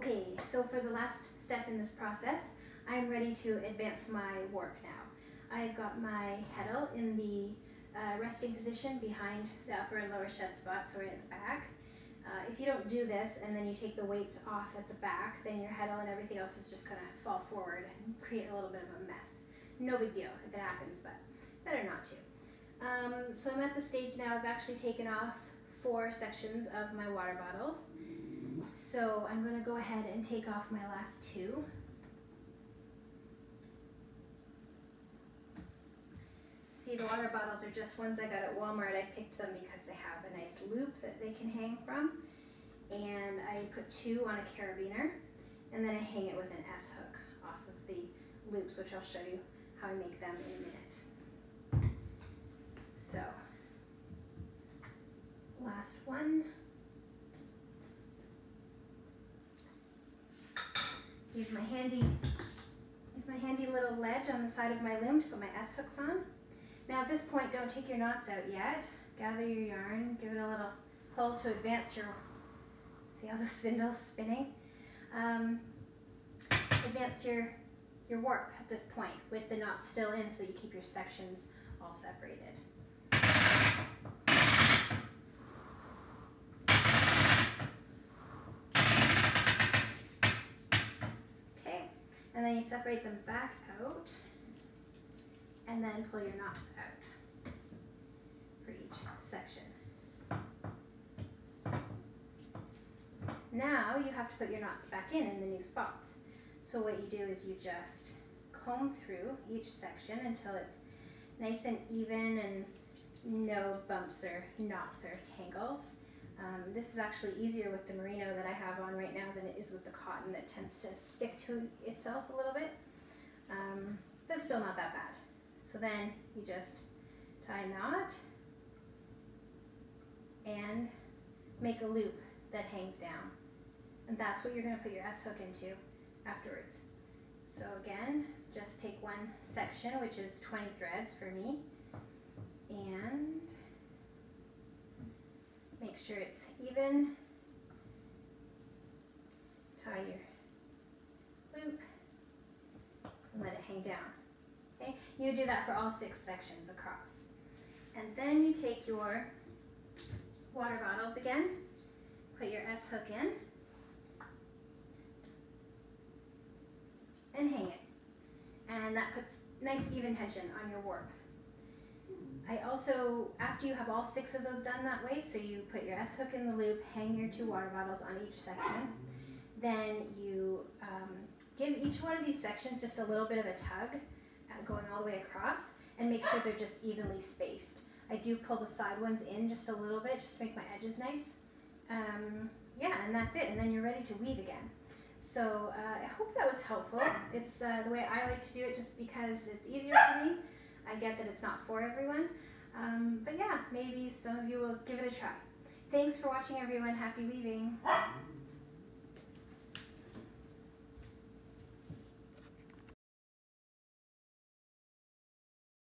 Okay, so for the last step in this process, I'm ready to advance my warp now. I've got my heddle in the uh, resting position behind the upper and lower shed spots or in the back. Uh, if you don't do this and then you take the weights off at the back, then your heddle and everything else is just gonna fall forward and create a little bit of a mess. No big deal if it happens, but better not to. Um, so I'm at the stage now, I've actually taken off four sections of my water bottles. So I'm gonna go ahead and take off my last two. See, the water bottles are just ones I got at Walmart. I picked them because they have a nice loop that they can hang from. And I put two on a carabiner, and then I hang it with an S-hook off of the loops, which I'll show you how I make them in a minute. So, last one. Use my handy, use my handy little ledge on the side of my loom to put my S-hooks on. Now at this point, don't take your knots out yet. Gather your yarn, give it a little pull to advance your, see how the spindle's spinning? Um, advance your, your warp at this point with the knots still in so that you keep your sections all separated. Okay, and separate them back out and then pull your knots out for each section. Now you have to put your knots back in in the new spots. So what you do is you just comb through each section until it's nice and even and no bumps or knots or tangles. Um, this is actually easier with the merino that I have on right now than it is with the cotton that tends to stick to itself a little bit. Um, but still not that bad. So then you just tie a knot and make a loop that hangs down. And that's what you're going to put your S-hook into afterwards. So again, just take one section, which is 20 threads for me, and make sure it's even. Tie your loop and let it hang down. Okay, you do that for all six sections across. And then you take your water bottles again, put your S hook in, and hang it. And that puts nice even tension on your warp. I also, after you have all six of those done that way, so you put your S hook in the loop, hang your two water bottles on each section, then you um, give each one of these sections just a little bit of a tug uh, going all the way across and make sure they're just evenly spaced. I do pull the side ones in just a little bit just to make my edges nice. Um, yeah, and that's it, and then you're ready to weave again. So uh, I hope that was helpful. It's uh, the way I like to do it just because it's easier for me. I get that it's not for everyone. Um, but yeah, maybe some of you will give it a try. Thanks for watching everyone. Happy weaving.